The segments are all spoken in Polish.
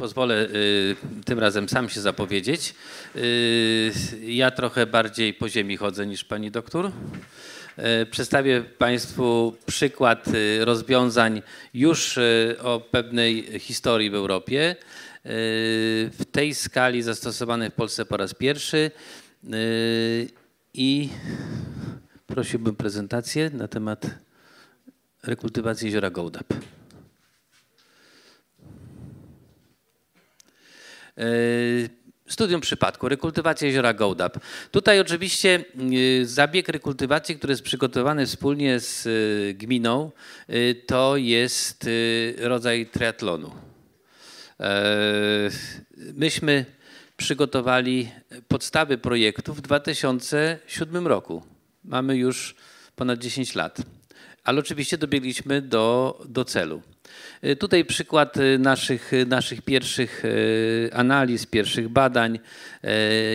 Pozwolę y, tym razem sam się zapowiedzieć. Y, ja trochę bardziej po ziemi chodzę niż pani doktor. Y, Przedstawię Państwu przykład y, rozwiązań już y, o pewnej historii w Europie. Y, W tej skali zastosowanej w Polsce po raz pierwszy. I prosiłbym prezentację na temat rekultywacji jeziora Gołdap. Studium przypadku, rekultywacja jeziora Gołdap. Tutaj oczywiście y, zabieg rekultywacji, który jest przygotowany wspólnie z y, gminą, to jest rodzaj triatlonu. Myśmy przygotowali podstawy projektu w 2007 roku. Mamy już ponad 10 lat, ale oczywiście dobiegliśmy do, do celu. Y, Tutaj przykład y, naszych, y, naszych pierwszych analiz, pierwszych badań.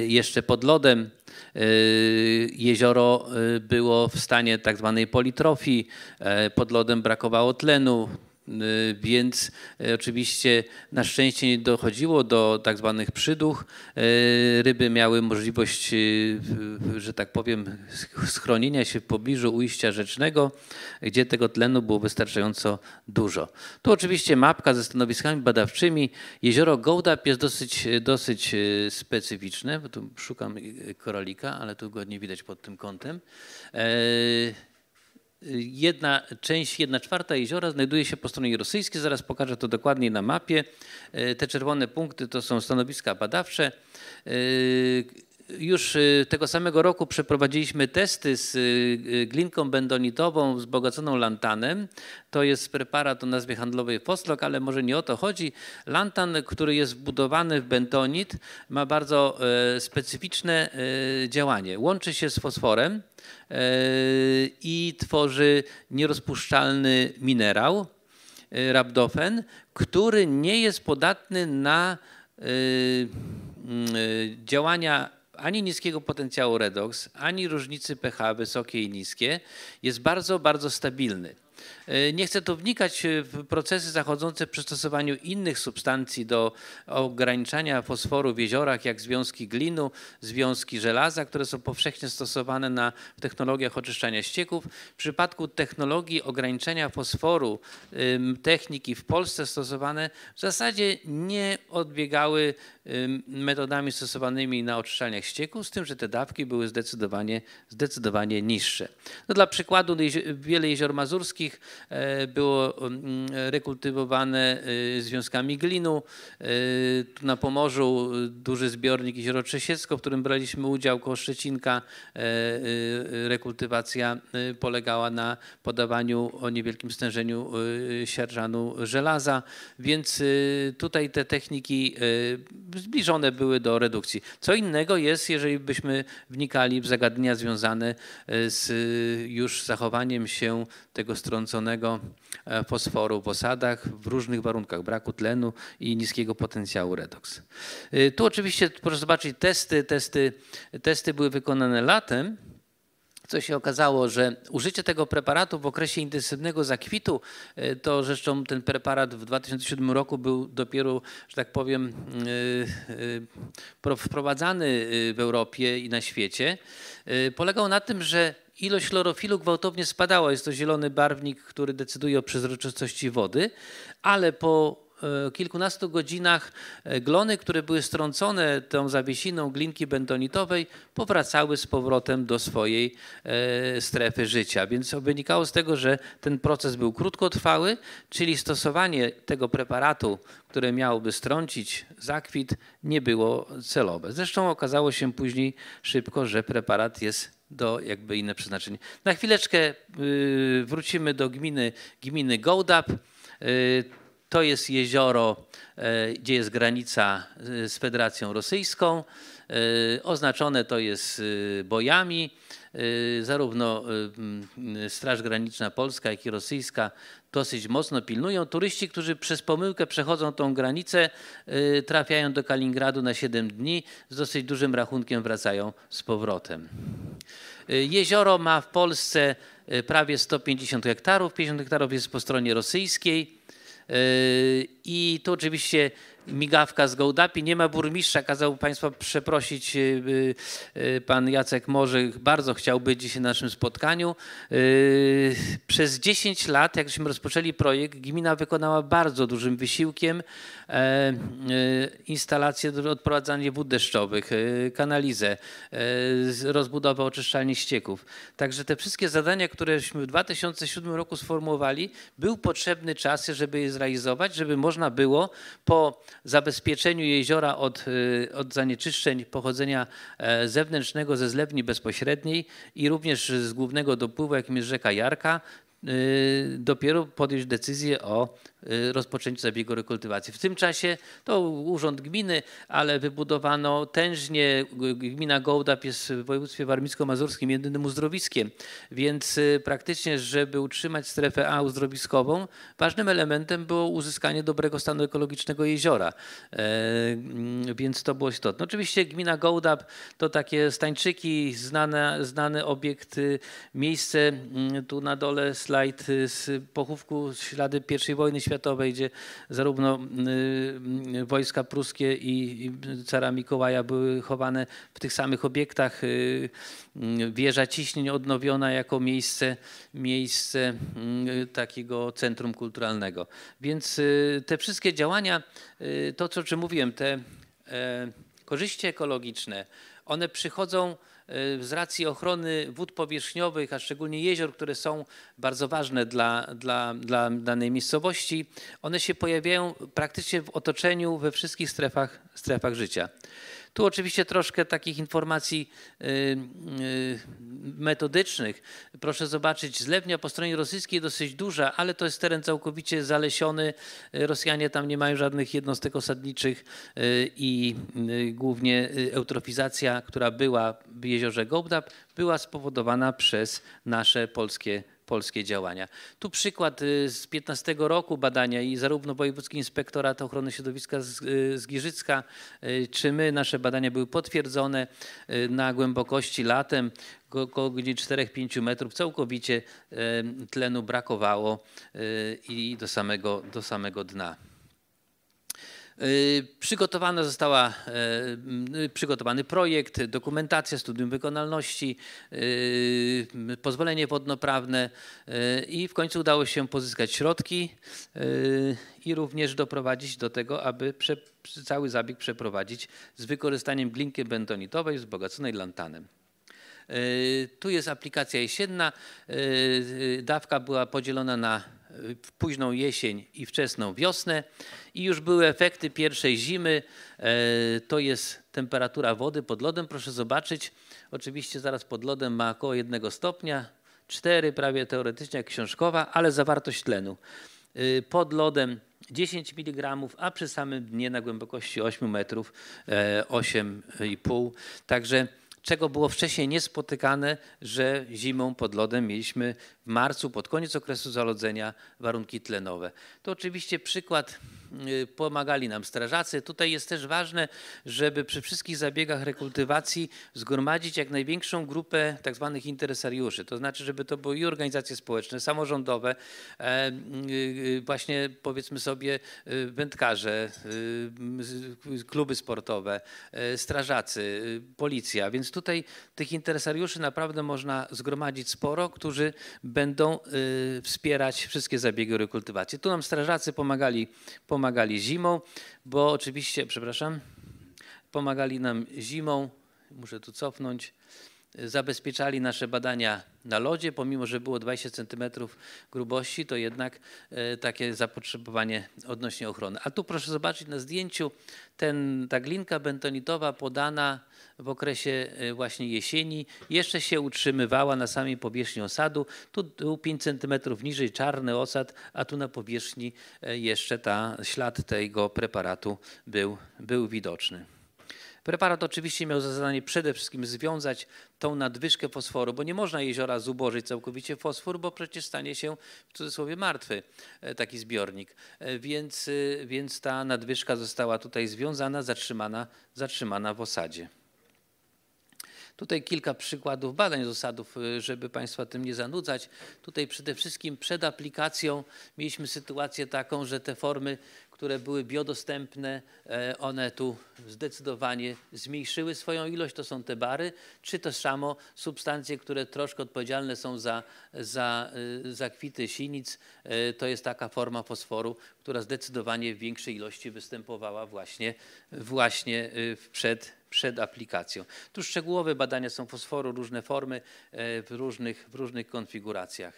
Jeszcze pod lodem jezioro było w stanie tak zwanej politrofii. Pod lodem brakowało tlenu. Y, Więc y, oczywiście na szczęście nie dochodziło do tak zwanych przyduch. Y, Ryby miały możliwość, że tak powiem, sch- schronienia się w pobliżu ujścia rzecznego, gdzie tego tlenu było wystarczająco dużo. Tu oczywiście mapka ze stanowiskami badawczymi. Jezioro Gołdap jest dosyć, dosyć specyficzne, bo tu szukam koralika, ale tu go nie widać pod tym kątem. E, Jedna część, jedna czwarta jeziora znajduje się po stronie rosyjskiej. Zaraz pokażę to dokładniej na mapie. E, Te czerwone punkty to są stanowiska badawcze. Już e, tego samego roku przeprowadziliśmy testy z e, glinką bendonitową wzbogaconą lantanem. To jest preparat o nazwie handlowej Foslok, ale może nie o to chodzi. Lantan, który jest wbudowany w bentonit, ma bardzo e, specyficzne e, działanie. Łączy się z fosforem e, i tworzy nierozpuszczalny minerał, rabdofen, który nie jest podatny na działania ani niskiego potencjału redox, ani różnicy pH wysokie i niskie. Jest bardzo, bardzo stabilny. E, Nie chcę tu wnikać e, w procesy zachodzące przy stosowaniu innych substancji do ograniczania fosforu w jeziorach, jak związki glinu, związki żelaza, które są powszechnie stosowane na, w technologiach oczyszczania ścieków. W przypadku technologii ograniczenia fosforu, techniki w Polsce stosowane w zasadzie nie odbiegały metodami stosowanymi na oczyszczaniach ścieków, z tym, że te dawki były zdecydowanie, zdecydowanie niższe. No dla przykładu wiele jezior mazurskich e, było mm, rekultywowane e, związkami glinu. E, Tu na Pomorzu duży zbiornik Jezioro Trzesiecko, w którym braliśmy udział koło Szczecinka. Rekultywacja polegała na podawaniu o niewielkim stężeniu sierżanu żelaza, więc tutaj te techniki zbliżone były do redukcji. Co innego jest, jeżeli byśmy wnikali w zagadnienia związane z już zachowaniem się tego strąconego e, fosforu w osadach w różnych warunkach braku tlenu i niskiego potencjału redox. E, Tu oczywiście proszę zobaczyć testy, testy, testy były wykonane latem co się okazało, że użycie tego preparatu w okresie intensywnego zakwitu, e, to zresztą ten preparat w 2007 roku był dopiero, że tak powiem, e, e, pro- wprowadzany w Europie i na świecie, polegał na tym, że ilość chlorofilu gwałtownie spadała. Jest to zielony barwnik, który decyduje o przezroczystości wody, ale po kilkunastu godzinach e, glony, które były strącone tą zawiesiną glinki bentonitowej, powracały z powrotem do swojej e, strefy życia. Więc wynikało z tego, że ten proces był krótkotrwały, czyli stosowanie tego preparatu, które miałoby strącić zakwit, nie było celowe. Zresztą okazało się później szybko, że preparat jest do jakby inne przeznaczenie. Na chwileczkę y, wrócimy do gminy, gminy Gołdap. To jest jezioro, e, gdzie jest granica e, z Federacją Rosyjską. E, Oznaczone to jest bojami. Zarówno Straż Graniczna Polska, jak i rosyjska dosyć mocno pilnują. Turyści, którzy przez pomyłkę przechodzą tą granicę, trafiają do Kaliningradu na 7 dni, z dosyć dużym rachunkiem wracają z powrotem. Jezioro ma w Polsce prawie 150 hektarów, 50 hektarów jest po stronie rosyjskiej. E, I tu oczywiście migawka z Gołdapi. Nie ma burmistrza, kazał Państwa przeprosić. Y, y, pan Jacek Morzyk bardzo chciał być dzisiaj na naszym spotkaniu. Y, przez 10 lat, jak żeśmy rozpoczęli projekt, gmina wykonała bardzo dużym wysiłkiem e, instalacje do odprowadzania wód deszczowych, kanalizę, rozbudowę oczyszczalni ścieków. Także te wszystkie zadania, któreśmy w 2007 roku sformułowali, był potrzebny czas, żeby je zrealizować, żeby można było po zabezpieczeniu jeziora od, y, od zanieczyszczeń pochodzenia e, zewnętrznego ze zlewni bezpośredniej i również z głównego dopływu, jakim jest rzeka Jarka, dopiero podjąć decyzję o Y, rozpoczęciu zabiegu rekultywacji. W tym czasie to urząd gminy, ale wybudowano tężnie. Gmina Gołdap jest w województwie warmińsko-mazurskim jedynym uzdrowiskiem, więc y, praktycznie, żeby utrzymać strefę A uzdrowiskową, ważnym elementem było uzyskanie dobrego stanu ekologicznego jeziora, e, mm, więc to było istotne. Oczywiście gmina Gołdap to takie stańczyki, znane, znany obiekt, y, miejsce, mm, tu na dole z pochówku ślady I wojny światowej, gdzie zarówno y, y, wojska pruskie i cara Mikołaja były chowane w tych samych obiektach. Y, wieża ciśnień odnowiona jako miejsce, miejsce takiego centrum kulturalnego. Więc te wszystkie działania, to co, czym mówiłem, te e, korzyści ekologiczne, one przychodzą z racji ochrony wód powierzchniowych, a szczególnie jezior, które są bardzo ważne dla, dla, dla danej miejscowości, one się pojawiają praktycznie w otoczeniu we wszystkich strefach, strefach życia. Tu oczywiście troszkę takich informacji y, y, metodycznych. Proszę zobaczyć, zlewnia po stronie rosyjskiej dosyć duża, ale to jest teren całkowicie zalesiony. Rosjanie tam nie mają żadnych jednostek osadniczych y, i głównie eutrofizacja, która była w jeziorze Gołdap, była spowodowana przez nasze polskie polskie działania. Tu przykład y, z 15 roku badania i zarówno Wojewódzki Inspektorat Ochrony Środowiska z, y, Giżycka, y, czy my, nasze badania były potwierdzone na głębokości latem, około 4-5 metrów całkowicie tlenu brakowało i do samego, do samego dna. Y, przygotowana została, y, przygotowany projekt, dokumentacja, studium wykonalności, y, pozwolenie wodnoprawne i w końcu udało się pozyskać środki i również doprowadzić do tego, aby cały zabieg przeprowadzić z wykorzystaniem glinki bentonitowej wzbogaconej lantanem. Tu jest aplikacja jesienna. Dawka była podzielona na późną jesień i wczesną wiosnę i już były efekty pierwszej zimy. E, to jest temperatura wody pod lodem, proszę zobaczyć. Oczywiście zaraz pod lodem ma około jednego stopnia, 4 prawie teoretycznie jak książkowa, ale zawartość tlenu. E, pod lodem 10 mg, a przy samym dnie na głębokości 8 metrów 8,5. E, Także czego było wcześniej niespotykane, że zimą pod lodem mieliśmy w marcu, pod koniec okresu zalodzenia, warunki tlenowe. To oczywiście przykład Y, pomagali nam strażacy. Tutaj jest też ważne, żeby przy wszystkich zabiegach rekultywacji zgromadzić jak największą grupę tak zwanych interesariuszy. To znaczy, żeby to były i organizacje społeczne, samorządowe, e, y, y, właśnie powiedzmy sobie wędkarze, kluby sportowe, e, strażacy, policja. Więc tutaj tych interesariuszy naprawdę można zgromadzić sporo, którzy będą wspierać wszystkie zabiegi rekultywacji. Tu nam strażacy pomagali pomagali zimą, bo oczywiście, przepraszam, pomagali nam zimą, muszę tu cofnąć, zabezpieczali nasze badania na lodzie, pomimo że było 20 cm grubości, to jednak e, takie zapotrzebowanie odnośnie ochrony. A tu proszę zobaczyć na zdjęciu ten, ta glinka bentonitowa podana w okresie e, właśnie jesieni jeszcze się utrzymywała na samej powierzchni osadu. Tu był 5 cm niżej czarny osad, a tu na powierzchni e, jeszcze ta ślad tego preparatu był, był widoczny. Preparat oczywiście miał za zadanie przede wszystkim związać tą nadwyżkę fosforu, bo nie można jeziora zubożyć całkowicie fosfor, bo przecież stanie się w cudzysłowie martwy e, taki zbiornik. E, więc, e, więc ta nadwyżka została tutaj związana, zatrzymana, zatrzymana w osadzie. Tutaj kilka przykładów badań z osadów, żeby Państwa tym nie zanudzać. Tutaj przede wszystkim przed aplikacją mieliśmy sytuację taką, że te formy które były biodostępne, e, one tu zdecydowanie zmniejszyły swoją ilość, to są te bary, czy to samo substancje, które troszkę odpowiedzialne są za, za, y, za kwity sinic, e, to jest taka forma fosforu, która zdecydowanie w większej ilości występowała właśnie, właśnie y, przed, przed aplikacją. Tu szczegółowe badania są fosforu, różne formy e, w różnych, w różnych konfiguracjach.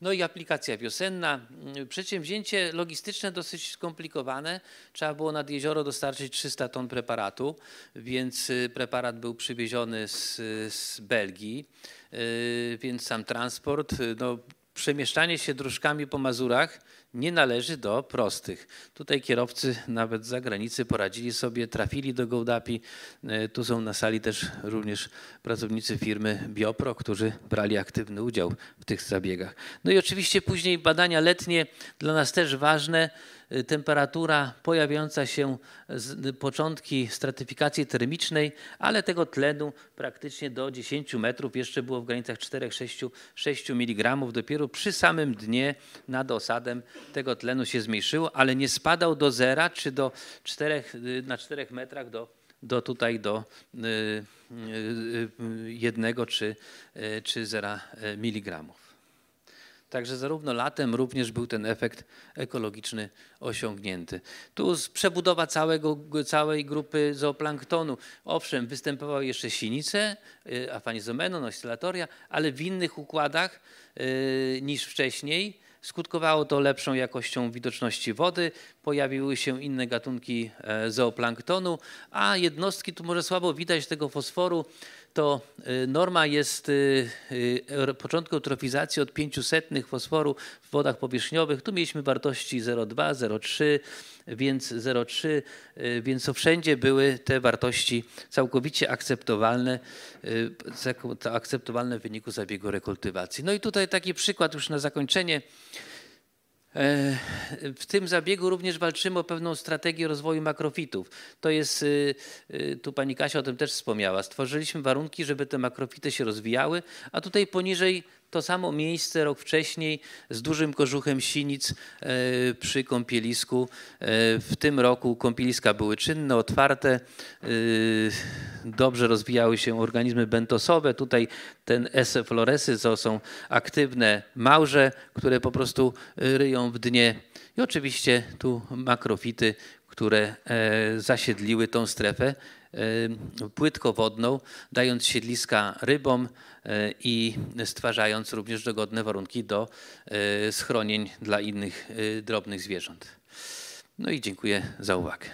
No i aplikacja wiosenna. Przedsięwzięcie logistyczne dosyć skomplikowane. Trzeba było nad jezioro dostarczyć 300 ton preparatu, więc y, preparat był przywieziony z, z Belgii, y, więc sam transport, y, no, przemieszczanie się dróżkami po Mazurach nie należy do prostych. Tutaj kierowcy nawet z zagranicy poradzili sobie, trafili do Gołdapi. E, tu są na sali też również pracownicy firmy Biopro, którzy brali aktywny udział w tych zabiegach. No i oczywiście później badania letnie, dla nas też ważne. Y, temperatura pojawiająca się z początki stratyfikacji termicznej, ale tego tlenu praktycznie do 10 metrów jeszcze było w granicach 4-6 mg. Dopiero przy samym dnie nad osadem tego tlenu się zmniejszyło, ale nie spadał do zera czy do 4, y, na 4 metrach do, do tutaj do y, jednego czy, czy 0 miligramów. Także zarówno latem również był ten efekt ekologiczny osiągnięty. Tu przebudowa całego, całej grupy zooplanktonu. Owszem, występowały jeszcze sinice, y, afanizomenon, oscylatoria, ale w innych układach y, niż wcześniej. Skutkowało to lepszą jakością widoczności wody, pojawiły się inne gatunki e, zooplanktonu, a jednostki, tu może słabo widać tego fosforu, to y, norma jest y, y, początku eutrofizacji od 500 fosforu w wodach powierzchniowych. Tu mieliśmy wartości 0,2, 0,3, więc 0,3, więc to wszędzie były te wartości całkowicie akceptowalne, akceptowalne w wyniku zabiegu rekultywacji. No i tutaj taki przykład już na zakończenie. W tym zabiegu również walczymy o pewną strategię rozwoju makrofitów. To jest, y, y, tu pani Kasia o tym też wspomniała, stworzyliśmy warunki, żeby te makrofity się rozwijały, a tutaj poniżej to samo miejsce rok wcześniej z dużym kożuchem sinic e, przy kąpielisku. E, w tym roku kąpieliska były czynne, otwarte, e, dobrze rozwijały się organizmy bentosowe. Tutaj ten S. floresy to są aktywne małże, które po prostu ryją w dnie. I oczywiście tu makrofity, które zasiedliły tą strefę płytkowodną, dając siedliska rybom i stwarzając również dogodne warunki do schronień dla innych drobnych zwierząt. No i dziękuję za uwagę.